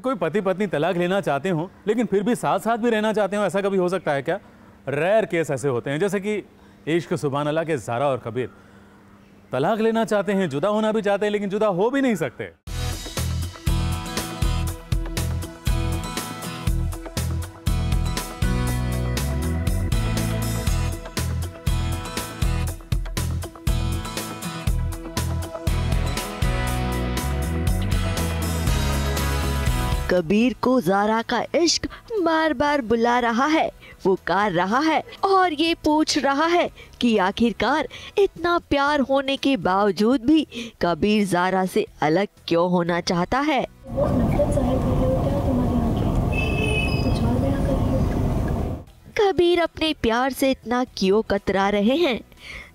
कोई पति पत्नी तलाक लेना चाहते हो, लेकिन फिर भी साथ साथ भी रहना चाहते हो, ऐसा कभी हो सकता है क्या? रेयर केस ऐसे होते हैं, जैसे कि इश्क सुबहान अला के जारा और कबीर तलाक लेना चाहते हैं, जुदा होना भी चाहते हैं, लेकिन जुदा हो भी नहीं सकते। कबीर को जारा का इश्क बार बार बुला रहा है। पुकार रहा है और ये पूछ रहा है कि आखिरकार इतना प्यार होने के बावजूद भी कबीर जारा से अलग क्यों होना चाहता वो कर कर हो? कबीर अपने प्यार से इतना क्यों कतरा रहे हैं?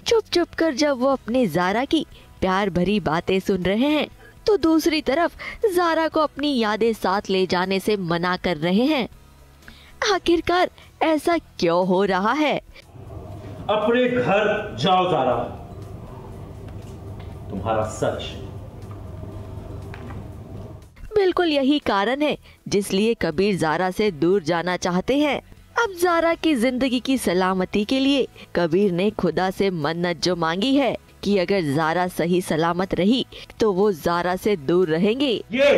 चुप चुप कर जब वो अपने जारा की प्यार भरी बातें सुन रहे हैं तो दूसरी तरफ़ जारा को अपनी यादें साथ ले जाने से मना कर रहे हैं। आखिरकार ऐसा क्यों हो रहा है? अपने घर जाओ जारा। तुम्हारा सच। बिल्कुल यही कारण है जिसलिए कबीर जारा से दूर जाना चाहते हैं। अब जारा की ज़िंदगी की सलामती के लिए कबीर ने खुदा से मन्नत जो मांगी है कि अगर जारा सही सलामत रही तो वो जारा से दूर रहेंगे। ये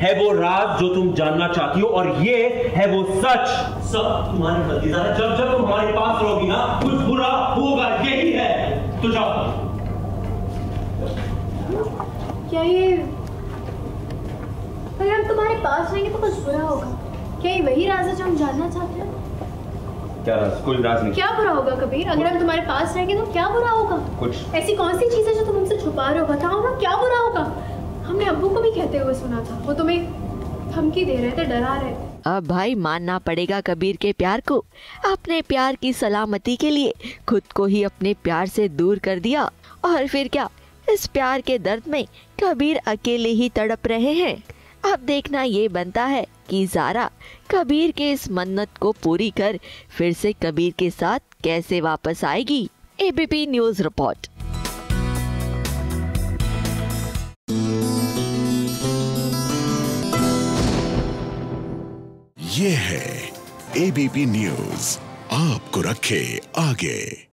है वो राज जो तुम जानना चाहती हो और ये है वो सच। सब तुम्हारी गलती है जब जब तुम हमारे पास रहोगी ना कुछ बुरा होगा यही है। तो जाओ। क्या ये अगर हम तुम्हारे पास रहेंगे तो कुछ बुरा होगा। क्या ये वही राज है जो हम जानना चाहते हैं? क्या राज? कोई राज नहीं। क्या बुरा होगा कबीर? अगर हम तुम्हारे पास रहेंगे तो क्या बुरा होगा? कुछ। ऐसी कौन सी चीज़ है जो तुम हमसे छुपा रहे हो? बताओ ना क्या बुरा होगा? हमने अब्बू को भी कहते हुए सुना था। वो तुम्हें धमकी दे रहे थे डरा रहे थे। अब भाई मानना पड़ेगा कबीर के प्यार को। अपने प्यार की सलामती के लिए खुद को ही अपने प्यार से दूर कर दिया। और फिर क्या? इस प्यार के दर्द में कबीर अकेले ही तड़प रहे हैं। अब देखना ये बनता है कि जारा। कबीर के इस मन्नत को पूरी कर, फिर से कबीर के साथ कैसे वापस आएगी? एबीपी न्यूज़ रिपोर्ट ये है एबीपी न्यूज़ आपको रखे आगे।